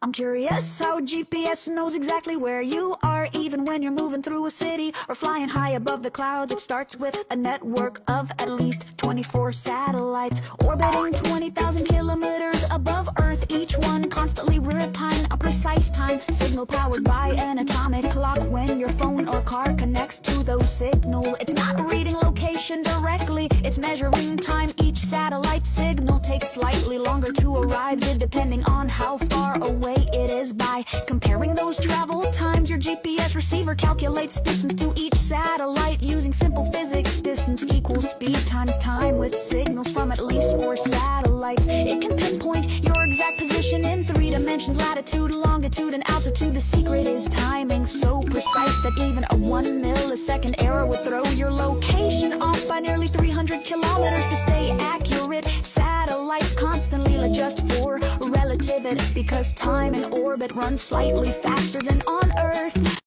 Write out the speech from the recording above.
I'm curious how GPS knows exactly where you are, even when you're moving through a city or flying high above the clouds. It starts with a network of at least 24 satellites orbiting 20,000 kilometers above Earth. Each one constantly real-time, a precise time signal powered by an atomic clock. When your phone or car connects to those signals, it's not reading location directly, it's measuring time. Each satellite signal takes slightly longer to arrive, depending on how far those travel times. Your GPS receiver calculates distance to each satellite using simple physics. Distance equals speed times time with signals from at least four satellites. It can pinpoint your exact position in three dimensions latitude, longitude, and altitude. The secret is timing so precise that even a one millisecond error would throw your location off by nearly 300 kilometers to stay accurate. Satellites constantly adjust for because time and orbit run slightly faster than on Earth.